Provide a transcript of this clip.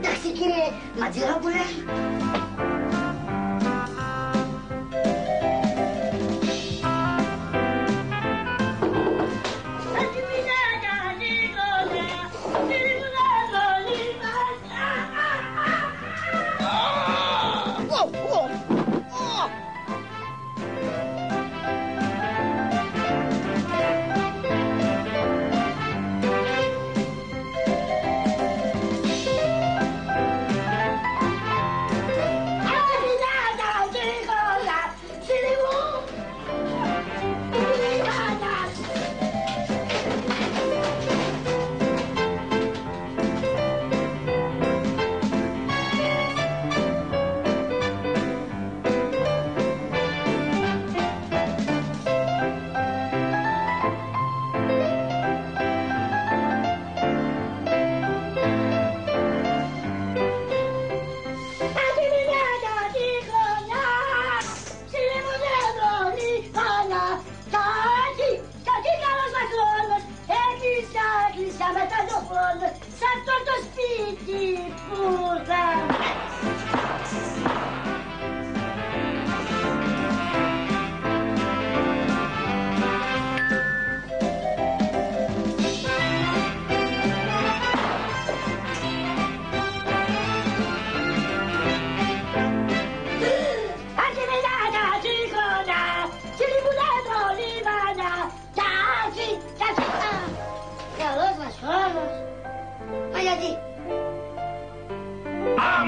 出し切れまあ、0分。Vai, Adi. Ah,